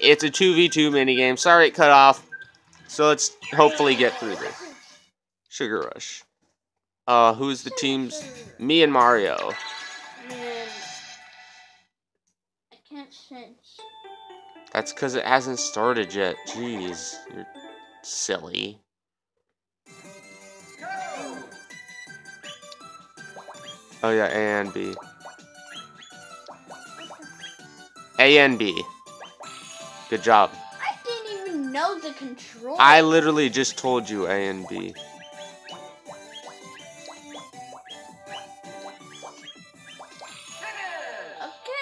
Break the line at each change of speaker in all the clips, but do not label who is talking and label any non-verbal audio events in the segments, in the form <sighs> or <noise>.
It's a 2v2 minigame. Sorry it cut off. So let's hopefully get through this. Sugar Rush. Uh, who's the teams? Me and Mario.
I can't sense.
That's because it hasn't started yet. Jeez, you're silly. Oh yeah, A and B. A and B. Good job.
I didn't even know the control.
I literally just told you A and B.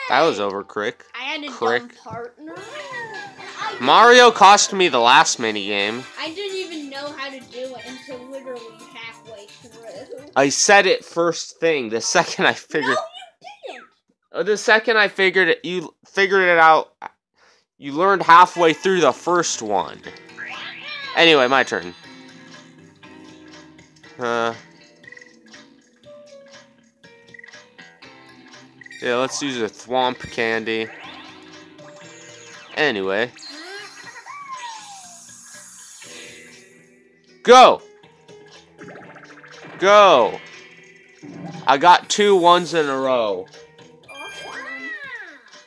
That was over, Crick.
I had a
Crick.
dumb partner. And I didn't-
Mario cost me the last minigame.
I didn't even know how to do it until literally halfway through.
I said it first thing. The second I figured.
No, you didn't.
Uh, the second I figured it, you figured it out. You learned halfway through the first one. Anyway, my turn. Uh. Yeah, let's use a thwomp candy. Anyway. Go! Go! I got two ones in a row.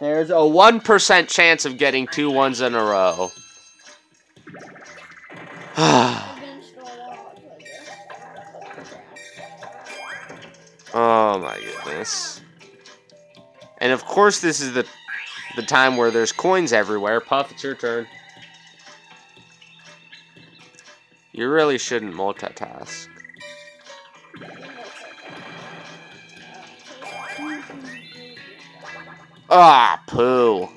There's a 1% chance of getting two ones in a row. <sighs> Oh my goodness. And of course this is the the time where there's coins everywhere. Puff, it's your turn. You really shouldn't multitask. Ah, poo.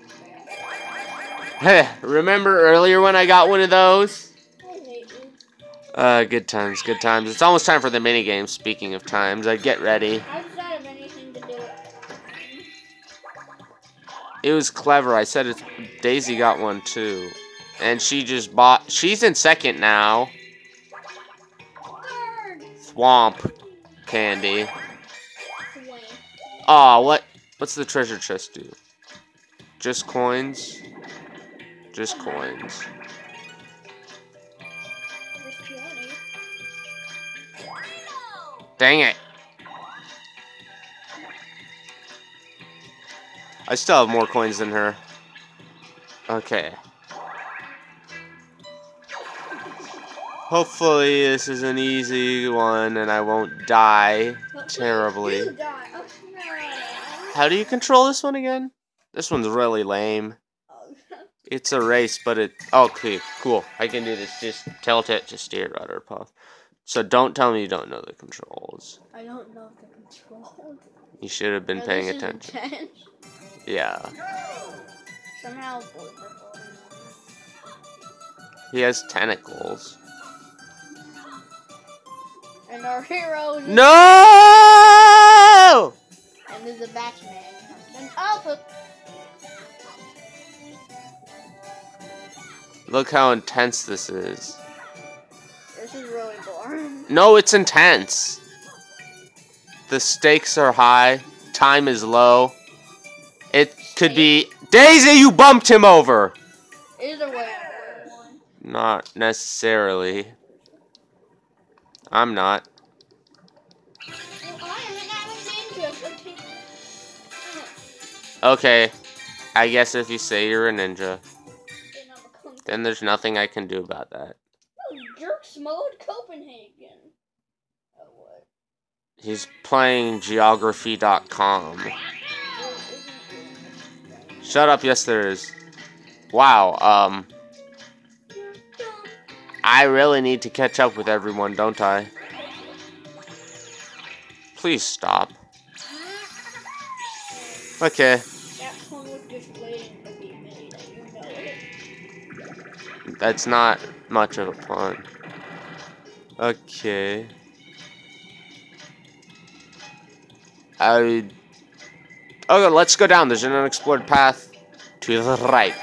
Hey, remember earlier when I got one of those? Uh, good times, good times. It's almost time for the mini game. Speaking of times, I get ready.
I just don't have anything to do it.
Was clever. I said it. Daisy got one too, and she just bought. She's in second now. Thwomp candy. Aw, what? What's the treasure chest do? Just coins. Just coins.
Just 20.
Dang it. I still have more coins than her. Okay. Hopefully this is an easy one and I won't die terribly. How do you control this one again? This one's really lame.
Oh,
It's a race, but it... Oh, okay, cool. I can do this. Just tilt it to steer rudder puff. So don't tell me you don't know the controls.
I don't know the control.
You should have been paying attention.
intense.
Yeah.
Somehow. both are holding on.
He has tentacles.
And our hero.
No!
There's a Batman. And Alpha.
Oh, look how intense this is.
This is really boring.
No, it's intense. The stakes are high. Time is low. It could be... Daisy, you bumped him over!
Either way,
Not necessarily. I'm not. Okay. I guess if you say you're a ninja,
Then I'm a kung fu-
then there's nothing I can do about that.
Oh, Jerks mode Copenhagen. Oh, what?
He's playing geography.com. Shut up, yes there is. Wow, um, I really need to catch up with everyone, don't I? Please stop. Okay, that's not much of a pun. Okay. I... Okay, let's go down. There's an unexplored path to the right.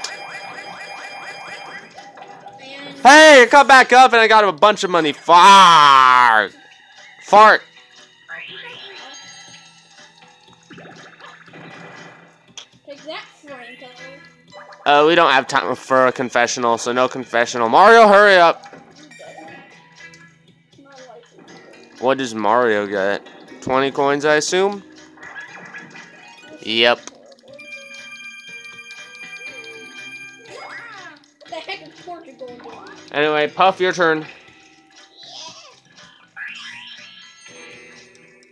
Hey, I got back up and I got a bunch of money. Fart! Fart! Uh, we don't have time for a confessional, so no confessional. Mario, hurry up. What does Mario get? 20 coins, I assume? Yep. Anyway, Puff, your turn.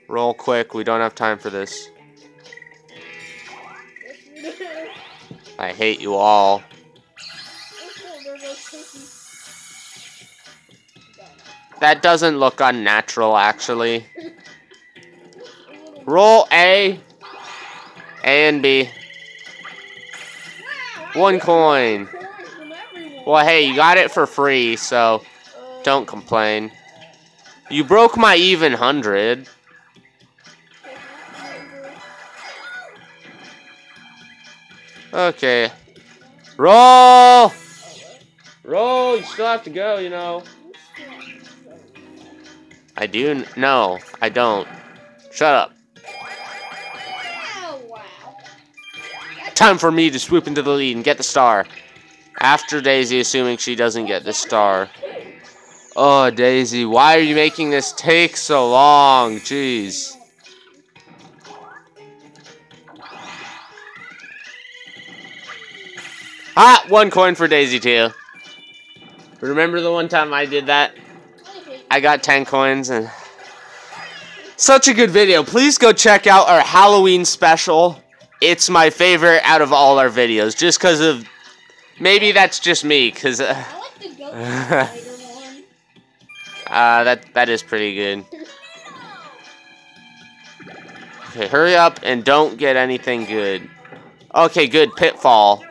Roll quick. We don't have time for this. I hate you all. That doesn't look unnatural, actually. Roll A. A and B. One coin. Well, hey, you got it for free, so don't complain. You broke my even hundred. Okay. Roll! Roll! You still have to go, you know. I do? No, I don't. Shut up.
Oh, wow.
Time for me to swoop into the lead and get the star. After Daisy, assuming she doesn't get the star. Oh, Daisy, why are you making this take so long? Jeez. Ah, one coin for Daisy too. Remember the one time I did that? I got 10 coins and such a good video. Please go check out our Halloween special. It's my favorite out of all our videos just because of maybe that's just me cuz uh,
I like the Ghost Rider one.
uh, that that is pretty good. Okay, hurry up and don't get anything good. Okay, good. Pitfall.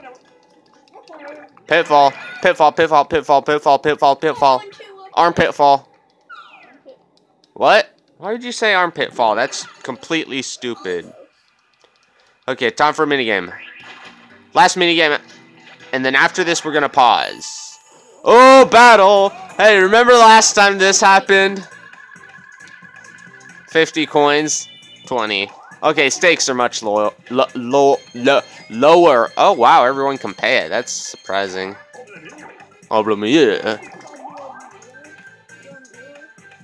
Pitfall. Pitfall, pitfall, pitfall, pitfall, pitfall, pitfall. Armpit fall. What? Why did you say armpit fall? That's completely stupid. Okay, time for a minigame. Last minigame. And then after this, we're going to pause. Oh, battle! Hey, remember last time this happened? 50 coins. 20. Okay, stakes are much low, lo, low, lo, lower. Oh, wow, everyone can pay it. That's surprising. Oh, blah, yeah.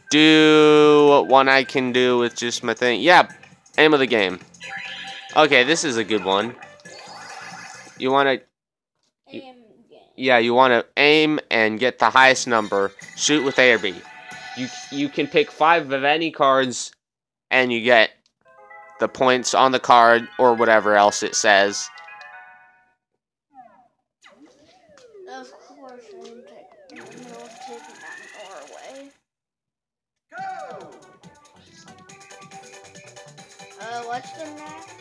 do one I can do with just my thing. Yeah, aim of the game. Okay, this is a good one. You want to,
And
yeah, you want to aim and get the highest number. Shoot with A or B. You you can pick five of any cards, and you get the points on the card or whatever else it says.
Of course, I'm taking, I'm not taking. Uh, what's the next?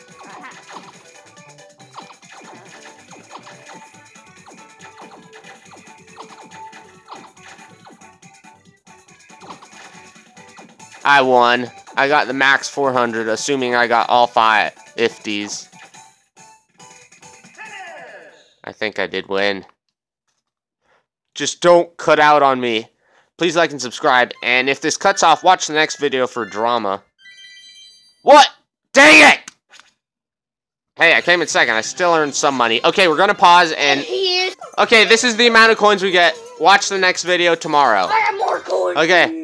I won. I got the max 400, assuming I got all five ifties. I think I did win. Just don't cut out on me. Please like and subscribe. And if this cuts off, watch the next video for drama. What? Dang it! Hey, I came in second. I still earned some money. Okay, we're gonna pause and... Okay, this is the amount of coins we get. Watch the next video tomorrow.
I have more coins.
Okay.